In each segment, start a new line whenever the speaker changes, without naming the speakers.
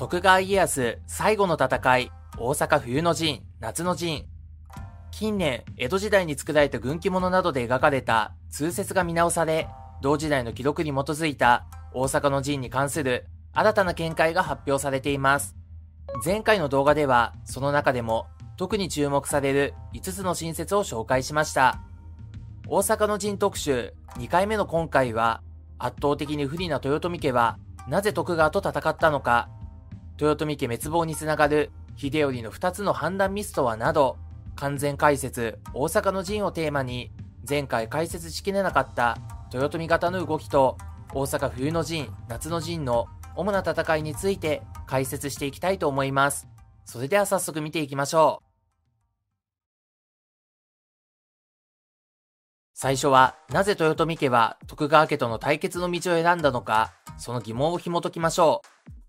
徳川家康最後の戦い、大阪冬の陣、夏の陣。近年、江戸時代に作られた軍記物などで描かれた通説が見直され、同時代の記録に基づいた大阪の陣に関する新たな見解が発表されています。前回の動画では、その中でも特に注目される5つの新説を紹介しました。大阪の陣特集2回目の今回は、圧倒的に不利な豊臣家はなぜ徳川と戦ったのか、豊臣家滅亡につながる秀頼の2つの判断ミスとはなど、完全解説大阪の陣をテーマに、前回解説しきれなかった豊臣方の動きと大阪冬の陣、夏の陣の主な戦いについて解説していきたいと思います。それでは早速見ていきましょう。最初は、なぜ豊臣家は徳川家との対決の道を選んだのか、その疑問を紐解きましょう。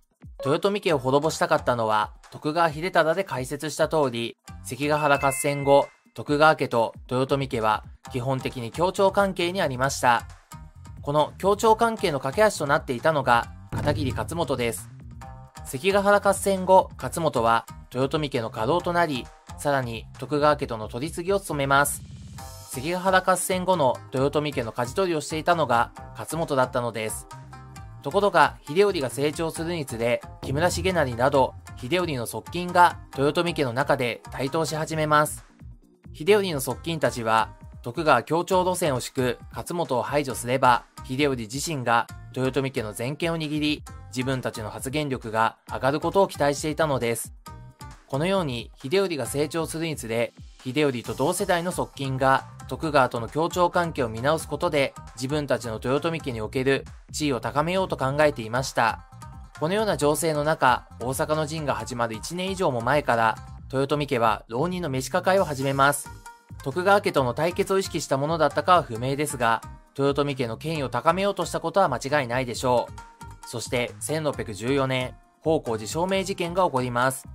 豊臣家を滅ぼしたかったのは、徳川秀忠で解説した通り、関ヶ原合戦後、徳川家と豊臣家は基本的に協調関係にありました。この協調関係の架け橋となっていたのが片桐勝元です。関ヶ原合戦後、勝元は豊臣家の稼働となり、さらに徳川家との取り次ぎを務めます。関ヶ原合戦後の豊臣家の舵取りをしていたのが勝元だったのです。ところが、秀頼が成長するにつれ、木村重成など、秀頼の側近が豊臣家の中で台頭し始めます。秀頼の側近たちは、徳川協調路線を敷く勝本を排除すれば、秀頼自身が豊臣家の全権を握り、自分たちの発言力が上がることを期待していたのです。このように、秀頼が成長するにつれ、秀頼と同世代の側近が徳川との協調関係を見直すことで、自分たちの豊臣家における地位を高めようと考えていました。このような情勢の中、大阪の陣が始まる1年以上も前から、豊臣家は浪人の召し抱えを始めます。徳川家との対決を意識したものだったかは不明ですが、豊臣家の権威を高めようとしたことは間違いないでしょう。そして1614年、宝光寺証明事件が起こります。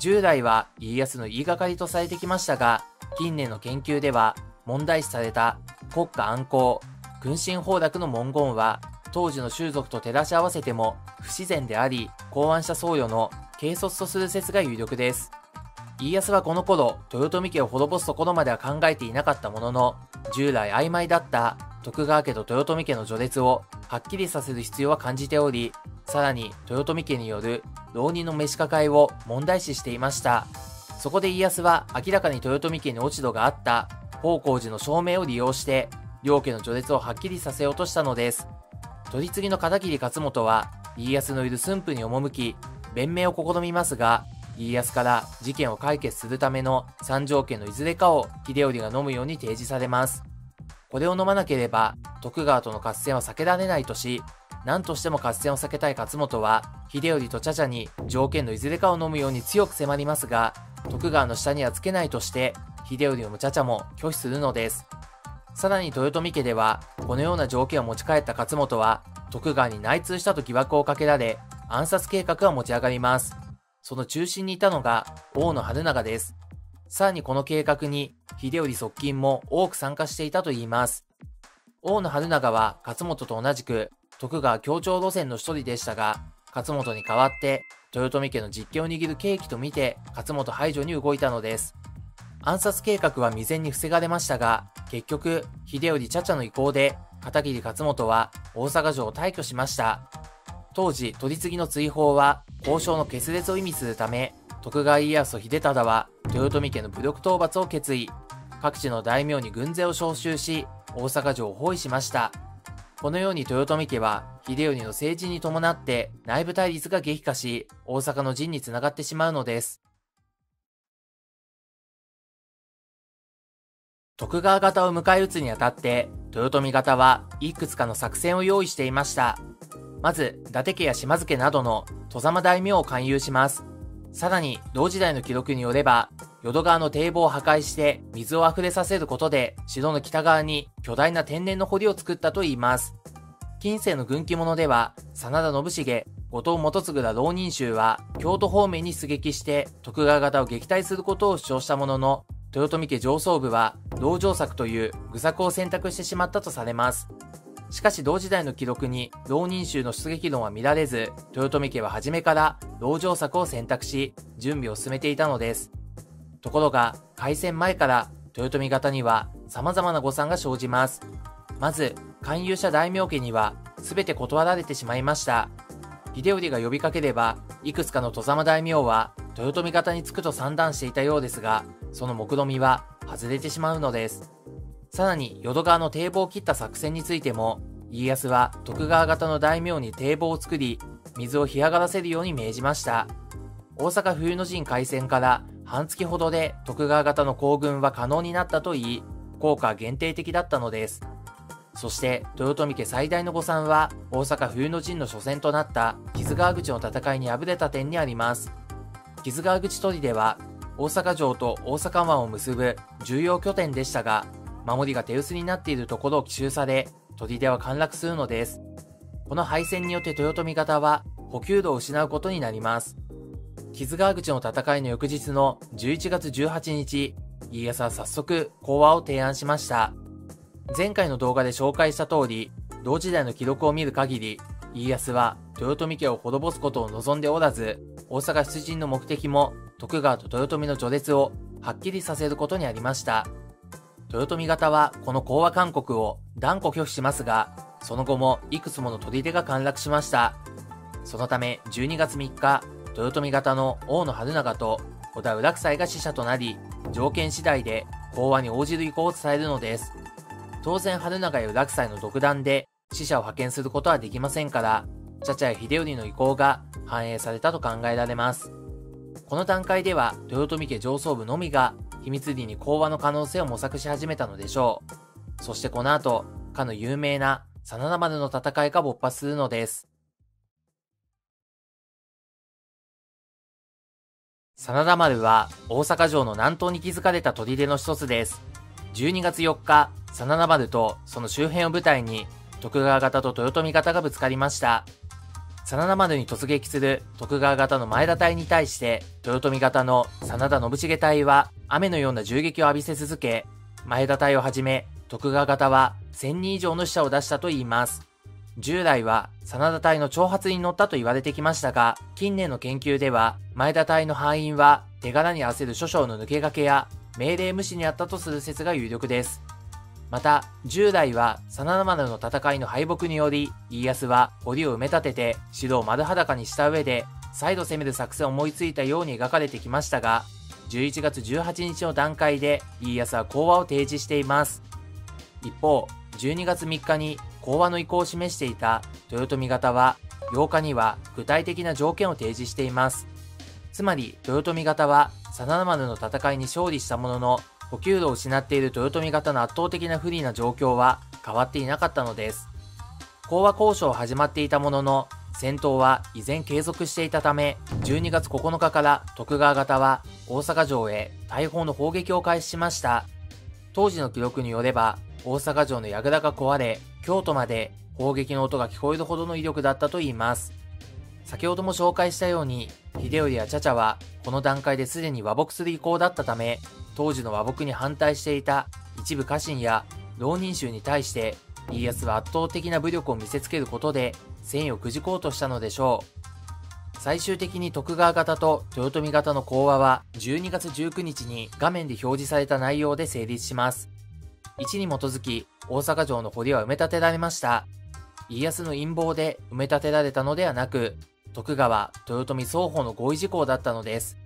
従来は家康の言いがかりとされてきましたが、近年の研究では問題視された国家暗号、君臣崩落の文言は、当時の習俗と照らし合わせても不自然であり、考案した僧侶の軽率とする説が有力です。家康はこの頃、豊臣家を滅ぼすところまでは考えていなかったものの、従来曖昧だった徳川家と豊臣家の序列をはっきりさせる必要は感じており、さらに豊臣家による浪人の召し抱えを問題視していました。そこで家康は明らかに豊臣家に落ち度があった宝光寺の証明を利用して、両家の序列をはっきりさせようとしたのです。取り次ぎの片桐勝元は、家康のいる駿府に赴き、弁明を試みますが、家康から事件を解決するための三条件のいずれかを秀頼が飲むように提示されます。これを飲まなければ、徳川との合戦は避けられないとし、何としても合戦を避けたい勝元は、秀頼と茶々に条件のいずれかを飲むように強く迫りますが、徳川の下にはつけないとして、秀頼も茶々も拒否するのです。さらに豊臣家では、このような条件を持ち帰った勝元は、徳川に内通したと疑惑をかけられ、暗殺計画が持ち上がります。その中心にいたのが、大野春長です。さらにこの計画に、秀頼側近も多く参加していたといいます。大野春長は勝本と同じく、徳川協調路線の一人でしたが、勝本に代わって、豊臣家の実権を握る契機と見て、勝本排除に動いたのです。暗殺計画は未然に防がれましたが、結局、秀頼茶々の意向で、片桐勝元は大阪城を退去しました。当時、取り次ぎの追放は、交渉の決裂を意味するため、徳川家康秀忠は、豊臣家の武力討伐を決意。各地の大名に軍勢を召集し、大阪城を包囲しました。このように豊臣家は、秀頼の政治に伴って内部対立が激化し、大阪の陣につながってしまうのです。徳川方を迎え撃つにあたって、豊臣方はいくつかの作戦を用意していました。まず、伊達家や島津家などの戸様大名を勧誘します。さらに、同時代の記録によれば、淀川の堤防を破壊して水を溢れさせることで、城の北側に巨大な天然の堀を作ったといいます。近世の軍記物では、真田信繁、後藤元次ら浪人衆は、京都方面に出撃して徳川方を撃退することを主張したものの、豊臣家上層部は、同情策という愚策を選択してしまったとされます。しかし同時代の記録に浪人衆の出撃論は見られず、豊臣家は初めから籠城策を選択し、準備を進めていたのです。ところが、開戦前から豊臣方には様々な誤算が生じます。まず、勧誘者大名家には全て断られてしまいました。秀頼が呼びかければ、いくつかの戸様大名は豊臣方につくと算段していたようですが、その目論みは外れてしまうのです。さらに、淀川の堤防を切った作戦についても、家康は徳川方の大名に堤防を作り、水を干上がらせるように命じました。大阪冬の陣開戦から半月ほどで徳川方の行軍は可能になったといい、効果は限定的だったのです。そして、豊臣家最大の誤算は、大阪冬の陣の初戦となった木津川口の戦いに敗れた点にあります。木津川口砦は、大阪城と大阪湾を結ぶ重要拠点でしたが、守りが手薄になっているところを奇襲され、砦は陥落するのです。この敗戦によって豊臣方は補給路を失うことになります。木津川口の戦いの翌日の11月18日、家康は早速講和を提案しました。前回の動画で紹介した通り、同時代の記録を見る限り、家康は豊臣家を滅ぼすことを望んでおらず、大阪出陣の目的も徳川と豊臣の序列をはっきりさせることにありました。豊臣方はこの講和勧告を断固拒否しますが、その後もいくつもの砦が陥落しました。そのため12月3日、豊臣方の大野春長と織田浦草が死者となり、条件次第で講和に応じる意向を伝えるのです。当然春長や浦草の独断で死者を派遣することはできませんから、茶々や秀頼の意向が反映されたと考えられます。この段階では豊臣家上層部のみが秘密裏に講和の可能性を模索し始めたのでしょう。そしてこの後、かの有名な真田丸の戦いが勃発するのです。真田丸は大阪城の南東に築かれた砦の一つです。12月4日、真田丸とその周辺を舞台に徳川方と豊臣方がぶつかりました。真田丸に突撃する徳川方の前田隊に対して、豊臣方の真田信繁隊は雨のような銃撃を浴びせ続け、前田隊をはじめ、徳川方は1000人以上の死者を出したといいます。従来は真田隊の挑発に乗ったと言われてきましたが、近年の研究では、前田隊の敗因は手柄に合わせる。諸将の抜け駆けや命令無視にあったとする。説が有力です。また、従来は真田丸の戦いの敗北により、家康は堀を埋め立てて城を丸裸にした上で、再度攻める作戦を思いついたように描かれてきましたが、11月18日の段階で家康は講和を提示しています。一方、12月3日に講和の意向を示していた豊臣方は、8日には具体的な条件を提示しています。つまり、豊臣方は真田丸の戦いに勝利したものの、補給路を失っている豊臣方の圧倒的な不利な状況は変わっていなかったのです。講和交渉始まっていたものの、戦闘は依然継続していたため、12月9日から徳川方は大阪城へ大砲の砲撃を開始しました。当時の記録によれば、大阪城の櫓が壊れ、京都まで砲撃の音が聞こえるほどの威力だったといいます。先ほども紹介したように、秀頼や茶々はこの段階ですでに和睦する意向だったため、当時の和睦に反対していた一部家臣や浪人衆に対して家康は圧倒的な武力を見せつけることで戦意をくじこうとしたのでしょう。最終的に徳川方と豊臣方の講和は12月19日に画面で表示された内容で成立します。1に基づき大阪城の堀は埋め立てられました。家康の陰謀で埋め立てられたのではなく、徳川、豊臣双方の合意事項だったのです。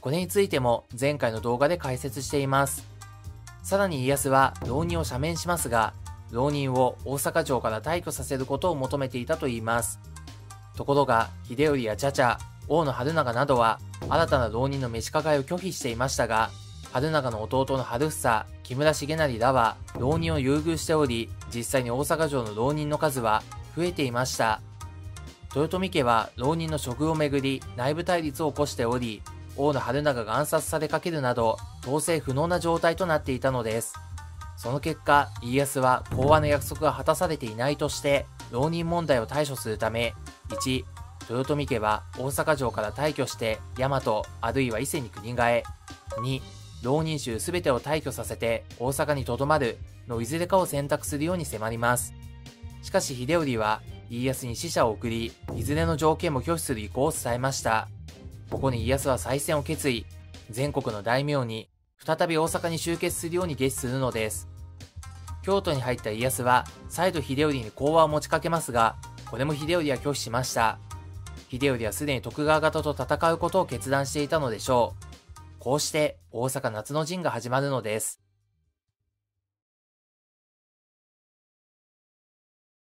これについても前回の動画で解説しています。さらに家康は浪人を赦免しますが、浪人を大阪城から退去させることを求めていたといいます。ところが、秀頼や茶々、大野春長などは、新たな浪人の召し抱えを拒否していましたが、春長の弟の春房、木村重成らは、浪人を優遇しており、実際に大阪城の浪人の数は増えていました。豊臣家は浪人の処遇をめぐり内部対立を起こしており、大野春長が暗殺されかけるなど、統制不能な状態となっていたのです。その結果、家康は講和の約束が果たされていないとして、浪人問題を対処するため、1、豊臣家は大阪城から退去して大和あるいは伊勢に国替え、2、浪人衆すべてを退去させて大阪に留まるのいずれかを選択するように迫ります。しかし秀頼は家康に使者を送り、いずれの条件も拒否する意向を伝えました。ここに家康は再選を決意、全国の大名に再び大阪に集結するように下旨するのです。京都に入った家康は再度秀頼に講和を持ちかけますが、これも秀頼は拒否しました。秀頼はすでに徳川方と戦うことを決断していたのでしょう。こうして大阪夏の陣が始まるのです。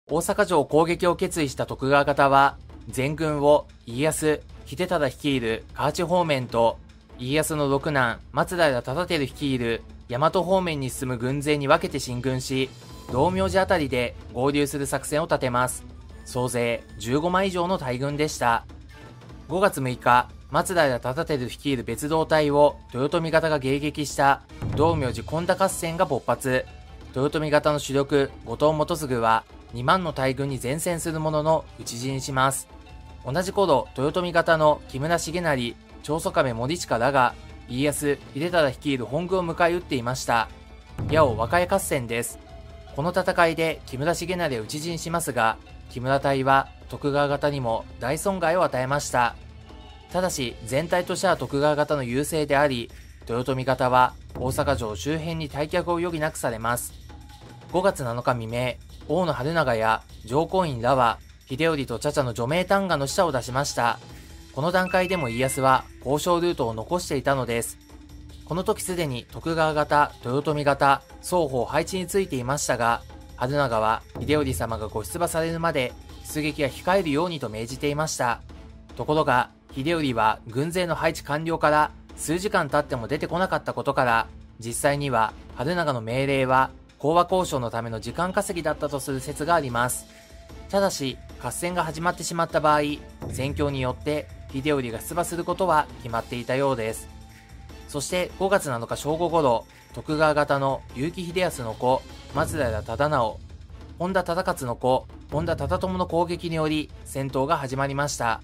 大阪城攻撃を決意した徳川方は、全軍を家康、秀忠率いる河内方面と、家康の六男、松平忠輝率いる大和方面に進む軍勢に分けて進軍し、道明寺あたりで合流する作戦を立てます。総勢15万以上の大軍でした。5月6日、松平忠輝率いる別動隊を豊臣方が迎撃した道明寺本田合戦が勃発。豊臣方の主力、後藤元次は2万の大軍に前線するものの討ち死にします。同じ頃、豊臣方の木村重成、長宗亀森近らが、家康、秀忠率いる本軍を迎え撃っていました。矢を和歌合戦です。この戦いで木村重成を討ち死にしますが、木村隊は徳川方にも大損害を与えました。ただし、全体としては徳川方の優勢であり、豊臣方は大阪城周辺に退却を余儀なくされます。5月7日未明、大野春長や上皇院らは、秀頼と茶々の除名嘆願の使者を出しました。この段階でも家康は交渉ルートを残していたのです。この時すでに徳川方、豊臣方、双方配置についていましたが、春長は秀頼様がご出馬されるまで出撃は控えるようにと命じていました。ところが、秀頼は軍勢の配置完了から数時間経っても出てこなかったことから、実際には春長の命令は講和交渉のための時間稼ぎだったとする説があります。ただし、合戦が始まってしまった場合、戦況によって秀頼が出馬することは決まっていたようです。そして5月7日正午頃、徳川方の結城秀康の子、松平忠直、本田忠勝の子、本田忠友の攻撃により戦闘が始まりました。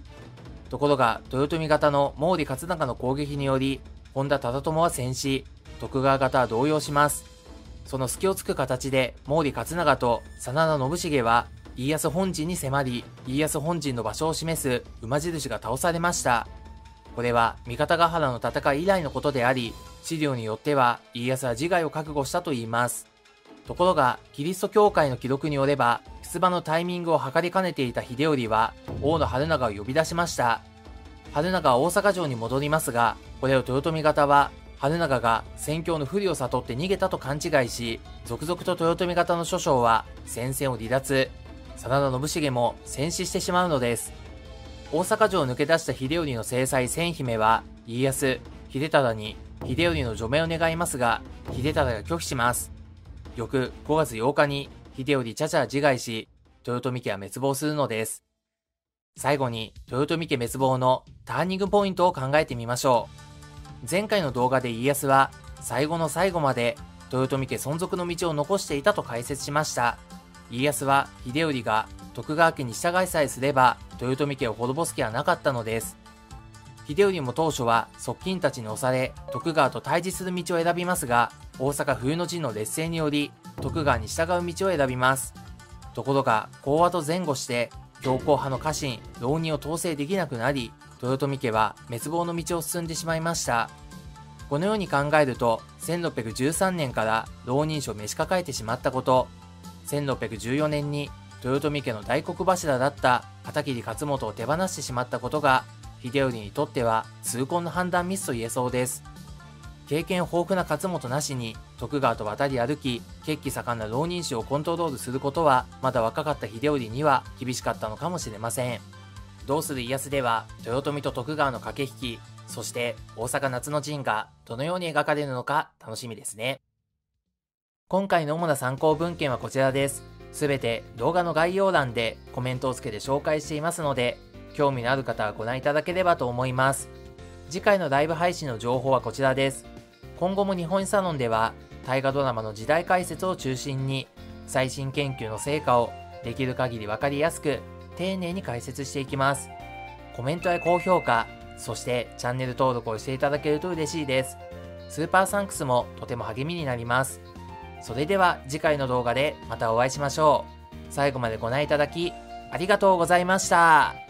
ところが、豊臣方の毛利勝長の攻撃により、本田忠友は戦死、徳川方は動揺します。その隙をつく形で、毛利勝長と真田信繁は家康本陣に迫り、家康本陣の場所を示す馬印が倒されました。これは三方ヶ原の戦い以来のことであり、資料によっては家康は自害を覚悟したと言います。ところが、キリスト教会の記録によれば、出馬のタイミングを測りかねていた秀頼は、王の春長を呼び出しました。春長は大阪城に戻りますが、これを豊臣方は、春長が戦況の不利を悟って逃げたと勘違いし、続々と豊臣方の諸将は戦線を離脱、真田信繁も戦死してしまうのです。大阪城を抜け出した秀頼の制裁千姫は、家康、秀忠に秀頼の除名を願いますが、秀忠が拒否します。翌5月8日に秀頼茶々自害し、豊臣家は滅亡するのです。最後に、豊臣家滅亡のターニングポイントを考えてみましょう。前回の動画で家康は、最後の最後まで豊臣家存続の道を残していたと解説しました。家康は秀頼が徳川家に従いさえすれば豊臣家を滅ぼす気はなかったのです。秀頼も当初は側近たちに押され徳川と対峙する道を選びますが大阪冬の陣の劣勢により徳川に従う道を選びます。ところが講和と前後して強硬派の家臣、浪人を統制できなくなり豊臣家は滅亡の道を進んでしまいました。このように考えると1613年から浪人書を召し抱えてしまったこと1614年に豊臣家の大黒柱だった片桐勝元を手放してしまったことが、秀頼にとっては痛恨の判断ミスと言えそうです。経験豊富な勝元なしに徳川と渡り歩き、血気盛んな浪人衆をコントロールすることは、まだ若かった秀頼には厳しかったのかもしれません。どうする家康では、豊臣と徳川の駆け引き、そして大阪夏の陣がどのように描かれるのか楽しみですね。今回の主な参考文献はこちらです。すべて動画の概要欄でコメントをつけて紹介していますので、興味のある方はご覧いただければと思います。次回のライブ配信の情報はこちらです。今後も日本サロンでは、大河ドラマの時代解説を中心に、最新研究の成果をできる限りわかりやすく、丁寧に解説していきます。コメントや高評価、そしてチャンネル登録をしていただけると嬉しいです。スーパーサンクスもとても励みになります。それでは次回の動画でまたお会いしましょう。最後までご覧いただき、ありがとうございました。